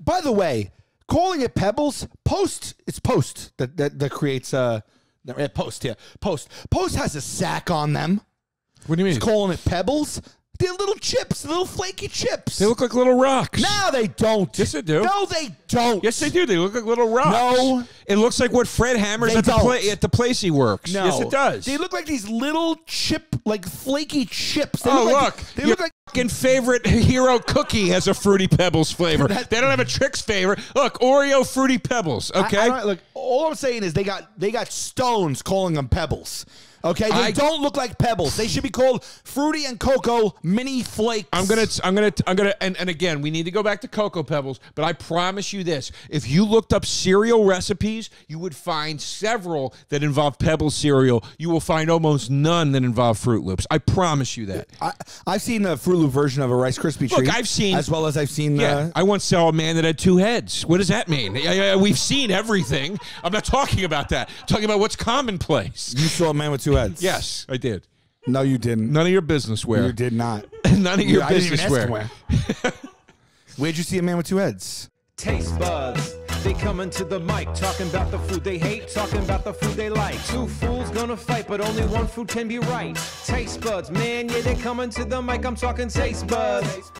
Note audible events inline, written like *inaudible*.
By the way, calling it Pebbles, Post, it's Post that that, that creates a eh, Post here. Post. Post has a sack on them. What do you mean? It's calling it Pebbles. They're little chips, little flaky chips. They look like little rocks. no, they don't. Yes, they do. No, they don't. Yes, they do. They look like little rocks. No. it looks like what Fred hammers at the pla- at the place he works. No. Yes, it does. They look like these little chip, like flaky chips. They oh, look, look! like, they your look like fucking favorite Oreo cookie has a fruity pebbles flavor. *laughs* they don't have a Trix flavor. Look, Oreo fruity pebbles. I- Okay, I don't- look, all I'm saying is they got they got stones calling them pebbles. Okay, they I- don't look like pebbles. They should be called fruity and cocoa mini flakes. I'm gonna, I'm gonna, I'm gonna, and, and again, we need to go back to Cocoa Pebbles, but I promise you this: if you looked up cereal recipes, you would find several that involve pebble cereal. You will find almost none that involve Froot Loops. I promise you that. I, I've seen the Froot Loop version of a Rice Krispie treat. I've seen- as well as I've seen. Yeah, Uh, I once saw a man that had two heads. What does that mean? Yeah, yeah, We've seen everything. I'm not talking about that. I'm talking about what's commonplace. you saw a man with two heads. Yes, I did. No, you didn't. None of your business where you did not. *laughs* None of your I didn't even business ask wear. where. *laughs* Where'd you see a man with two heads? Taste buds. They coming to the mic, talking about the food they hate, talking about the food they like. Two fools gonna fight, but only one food can be right. Taste buds, man, yeah, they coming to the mic. I'm talking taste buds.